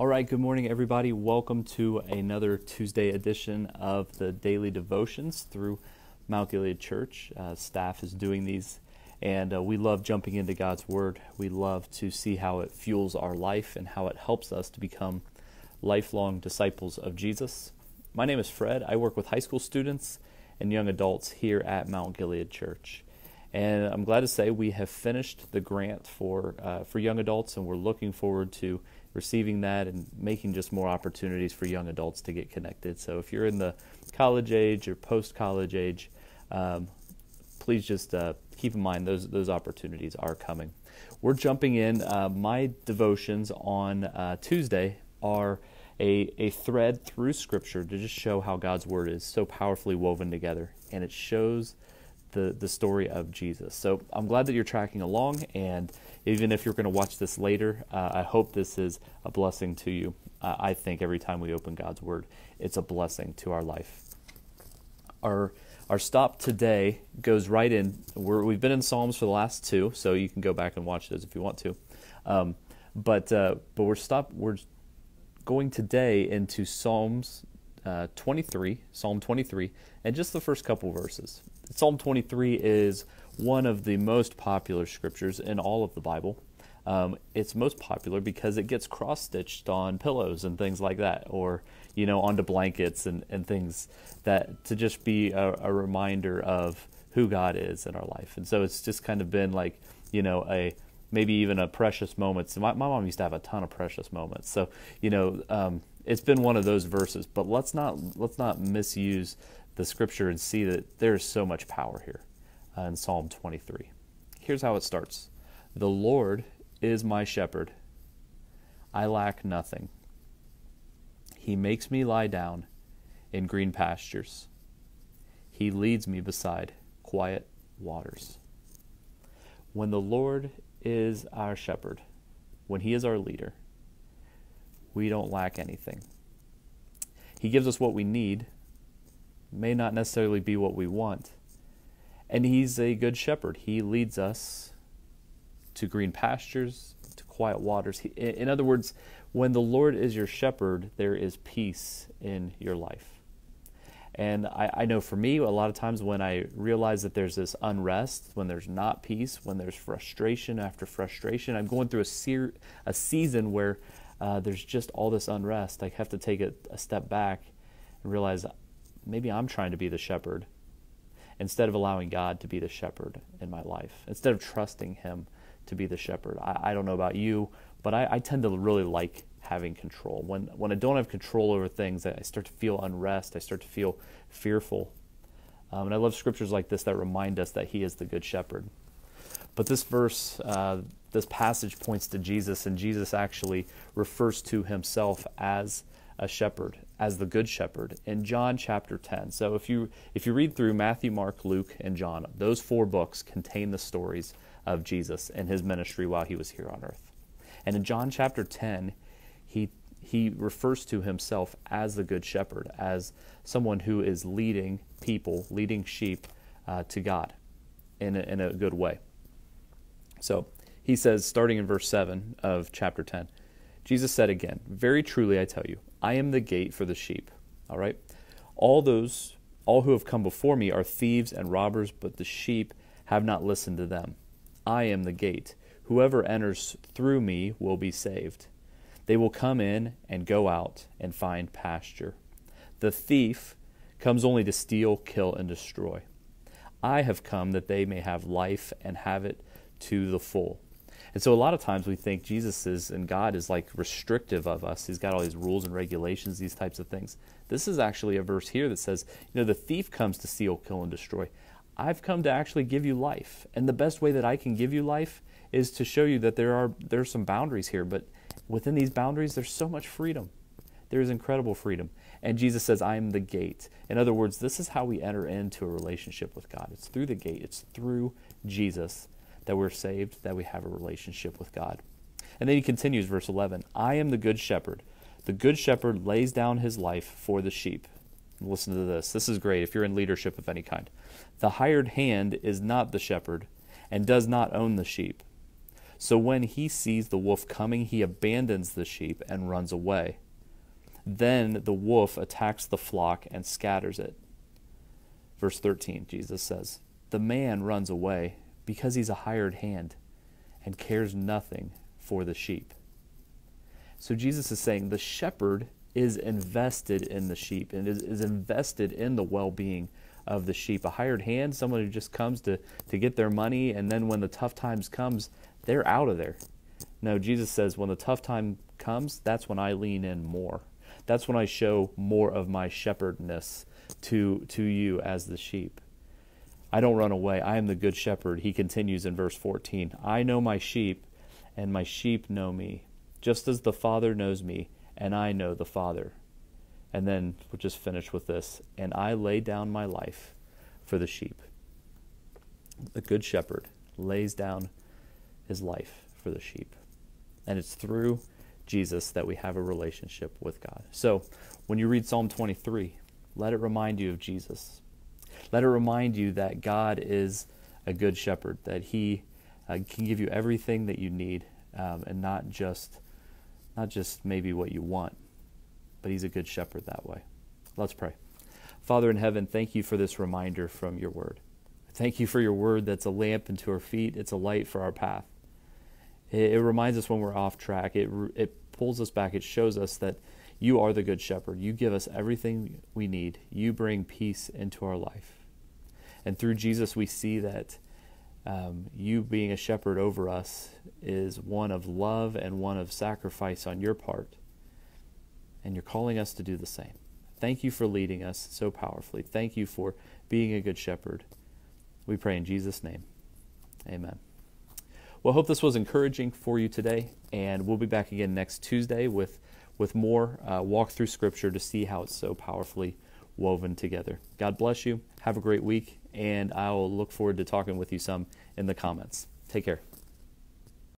All right, good morning, everybody. Welcome to another Tuesday edition of the Daily Devotions through Mount Gilead Church. Uh, staff is doing these, and uh, we love jumping into God's Word. We love to see how it fuels our life and how it helps us to become lifelong disciples of Jesus. My name is Fred. I work with high school students and young adults here at Mount Gilead Church. And I'm glad to say we have finished the grant for uh, for young adults, and we're looking forward to receiving that and making just more opportunities for young adults to get connected. So if you're in the college age or post college age, um, please just uh, keep in mind those those opportunities are coming. We're jumping in. Uh, my devotions on uh, Tuesday are a, a thread through Scripture to just show how God's Word is so powerfully woven together, and it shows the the story of Jesus. So I'm glad that you're tracking along, and even if you're going to watch this later, uh, I hope this is a blessing to you. Uh, I think every time we open God's Word, it's a blessing to our life. Our our stop today goes right in. we have been in Psalms for the last two, so you can go back and watch those if you want to. Um, but uh, but we're stop we're going today into Psalms uh, 23, Psalm 23, and just the first couple verses. Psalm 23 is one of the most popular scriptures in all of the Bible. Um, it's most popular because it gets cross stitched on pillows and things like that, or you know, onto blankets and, and things that to just be a, a reminder of who God is in our life. And so it's just kind of been like, you know, a maybe even a precious moment. So my, my mom used to have a ton of precious moments. So, you know, um, it's been one of those verses, but let's not let's not misuse the scripture and see that there's so much power here uh, in Psalm 23. Here's how it starts The Lord is my shepherd, I lack nothing. He makes me lie down in green pastures, He leads me beside quiet waters. When the Lord is our shepherd, when He is our leader, we don't lack anything. He gives us what we need, may not necessarily be what we want, and he's a good shepherd. He leads us to green pastures, to quiet waters. In other words, when the Lord is your shepherd, there is peace in your life. And I, I, know for me, a lot of times when I realize that there's this unrest, when there's not peace, when there's frustration after frustration, I'm going through a, se- a season where uh, there's just all this unrest. I have to take a, a step back and realize maybe I'm trying to be the shepherd instead of allowing God to be the shepherd in my life, instead of trusting Him to be the shepherd. I, I don't know about you, but I, I, tend to really like having control. When, when I don't have control over things, I start to feel unrest, I start to feel fearful. Um, and I love scriptures like this that remind us that He is the good shepherd. But this verse, uh, this passage points to Jesus, and Jesus actually refers to Himself as a shepherd as the good shepherd in John chapter 10. So if you if you read through Matthew, Mark, Luke and John, those four books contain the stories of Jesus and his ministry while he was here on earth. And in John chapter 10, he he refers to himself as the good shepherd, as someone who is leading people, leading sheep uh, to God in a, in a good way. So he says, starting in verse 7 of chapter 10, Jesus said again, Very truly I tell you, I am the gate for the sheep. All right? All those, all who have come before me are thieves and robbers, but the sheep have not listened to them. I am the gate. Whoever enters through me will be saved. They will come in and go out and find pasture. The thief comes only to steal, kill, and destroy. I have come that they may have life and have it to the full. And so a lot of times we think Jesus is and God is like restrictive of us. He's got all these rules and regulations, these types of things. This is actually a verse here that says, you know, the thief comes to steal, kill, and destroy. I've come to actually give you life. And the best way that I can give you life is to show you that there are there are some boundaries here, but within these boundaries there's so much freedom. There is incredible freedom. And Jesus says, I am the gate. In other words, this is how we enter into a relationship with God. It's through the gate, it's through Jesus that we're saved, that we have a relationship with God. And then he continues, verse 11 I am the good shepherd. The good shepherd lays down his life for the sheep. Listen to this. This is great if you're in leadership of any kind. The hired hand is not the shepherd and does not own the sheep. So when he sees the wolf coming, he abandons the sheep and runs away. Then the wolf attacks the flock and scatters it. Verse 13, Jesus says, The man runs away because he's a hired hand and cares nothing for the sheep. So Jesus is saying the shepherd is invested in the sheep and is, is invested in the well being of the sheep. A hired hand, someone who just comes to, to get their money, and then when the tough times comes, they're out of there. No, Jesus says when the tough time comes, that's when I lean in more. That's when I show more of my shepherdness to to you as the sheep. I don't run away. I am the good shepherd. He continues in verse 14. I know my sheep, and my sheep know me, just as the Father knows me, and I know the Father. And then we'll just finish with this. And I lay down my life for the sheep. The good shepherd lays down his life for the sheep. And it's through Jesus that we have a relationship with God. So when you read Psalm 23, let it remind you of Jesus. Let it remind you that God is a good shepherd, that he uh, can give you everything that you need um, and not just not just maybe what you want, but he's a good shepherd that way. Let's pray. Father in heaven, thank you for this reminder from your word. Thank you for your word that's a lamp unto our feet, it's a light for our path. It, it reminds us when we're off track, it, it pulls us back, it shows us that you are the good shepherd. You give us everything we need, you bring peace into our life. And through Jesus, we see that um, you being a shepherd over us is one of love and one of sacrifice on your part and you're calling us to do the same. Thank you for leading us so powerfully. Thank you for being a good shepherd. We pray in Jesus' name. Amen. Well, I hope this was encouraging for you today, and we'll be back again next Tuesday with, with more uh, walk through Scripture to see how it's so powerfully woven together. God bless you. Have a great week, and I'll look forward to talking with you some in the comments. Take care.